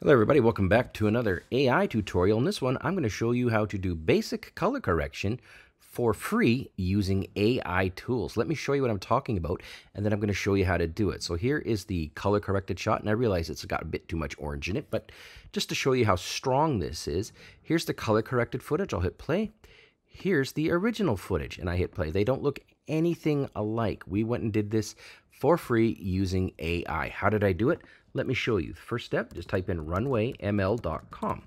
Hello everybody, welcome back to another AI tutorial. In this one, I'm going to show you how to do basic color correction for free using AI tools. Let me show you what I'm talking about, and then I'm going to show you how to do it. So here is the color corrected shot, and I realize it's got a bit too much orange in it, but just to show you how strong this is, here's the color corrected footage. I'll hit play. Here's the original footage, and I hit play. They don't look anything alike. We went and did this for free using AI. How did I do it? Let me show you. First step, just type in runwayml.com.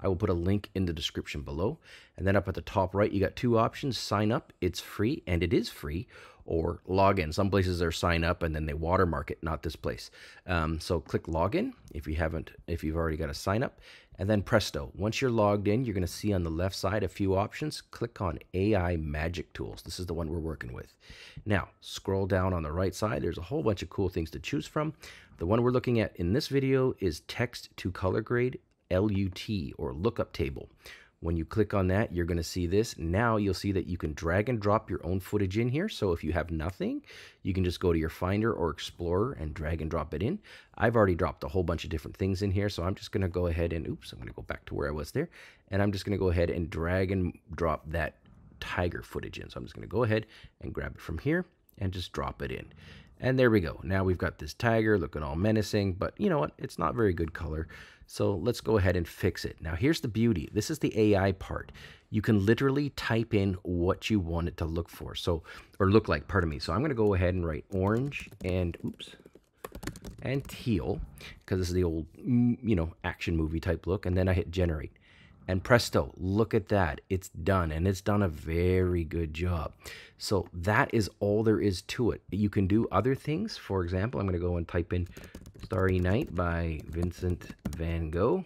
I will put a link in the description below. And then up at the top right, you got two options. Sign up, it's free, and it is free, or log in. Some places are sign up and then they watermark it, not this place. Um, so click login if you haven't, if you've already got a sign up. And then presto, once you're logged in, you're going to see on the left side a few options. Click on AI Magic Tools. This is the one we're working with. Now, scroll down on the right side. There's a whole bunch of cool things to choose from. The one we're looking at in this video is Text to Color Grade LUT or Lookup Table. When you click on that, you're going to see this. Now you'll see that you can drag and drop your own footage in here. So if you have nothing, you can just go to your Finder or Explorer and drag and drop it in. I've already dropped a whole bunch of different things in here. So I'm just going to go ahead and, oops, I'm going to go back to where I was there. And I'm just going to go ahead and drag and drop that tiger footage in. So I'm just going to go ahead and grab it from here and just drop it in. And there we go. Now we've got this tiger looking all menacing, but you know what? It's not very good color. So let's go ahead and fix it. Now here's the beauty. This is the AI part. You can literally type in what you want it to look for. So, or look like, pardon me. So I'm going to go ahead and write orange and, oops, and teal, because this is the old, mm, you know, action movie type look. And then I hit generate. And presto, look at that. It's done, and it's done a very good job. So that is all there is to it. You can do other things. For example, I'm going to go and type in Starry Night by Vincent van Gogh.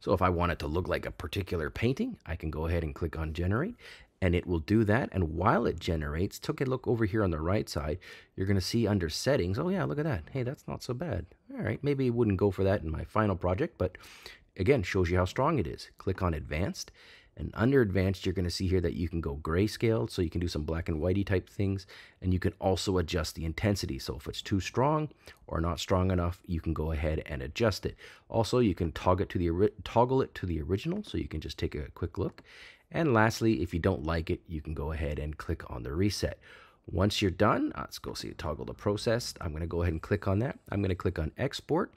So if I want it to look like a particular painting, I can go ahead and click on Generate, and it will do that. And while it generates, took a look over here on the right side, you're going to see under Settings, oh yeah, look at that. Hey, that's not so bad. All right, maybe it wouldn't go for that in my final project, but again, shows you how strong it is. Click on advanced. And under advanced, you're going to see here that you can go grayscale, so you can do some black and whitey type things. And you can also adjust the intensity. So if it's too strong or not strong enough, you can go ahead and adjust it. Also, you can toggle it to the, toggle it to the original, so you can just take a quick look. And lastly, if you don't like it, you can go ahead and click on the reset. Once you're done, let's go see toggle the process. I'm going to go ahead and click on that. I'm going to click on export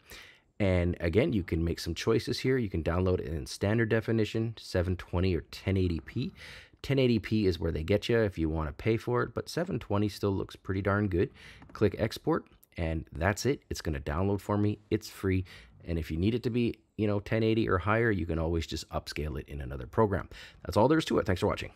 and again, you can make some choices here. You can download it in standard definition, 720 or 1080p. 1080p is where they get you if you want to pay for it, but 720 still looks pretty darn good. Click export, and that's it. It's going to download for me. It's free. And if you need it to be, you know, 1080 or higher, you can always just upscale it in another program. That's all there is to it. Thanks for watching.